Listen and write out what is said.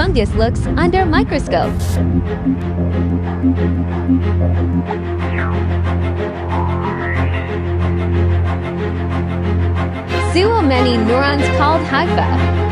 fungus looks under microscope. So many neurons called hypha.